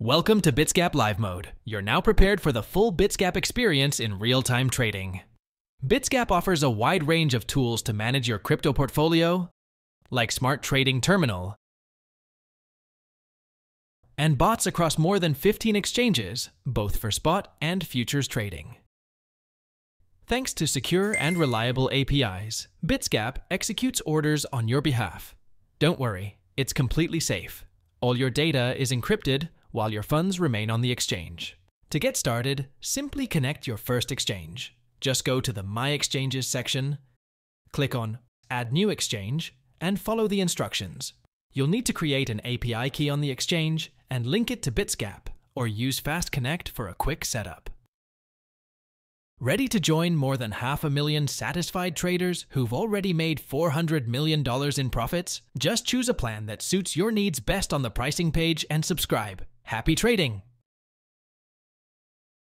Welcome to Bitsgap Live Mode. You're now prepared for the full Bitsgap experience in real time trading. Bitsgap offers a wide range of tools to manage your crypto portfolio, like Smart Trading Terminal, and bots across more than 15 exchanges, both for spot and futures trading. Thanks to secure and reliable APIs, Bitsgap executes orders on your behalf. Don't worry, it's completely safe. All your data is encrypted while your funds remain on the exchange. To get started, simply connect your first exchange. Just go to the My Exchanges section, click on Add New Exchange, and follow the instructions. You'll need to create an API key on the exchange and link it to Bitsgap, or use Fast Connect for a quick setup. Ready to join more than half a million satisfied traders who've already made $400 million in profits? Just choose a plan that suits your needs best on the pricing page and subscribe. Happy trading!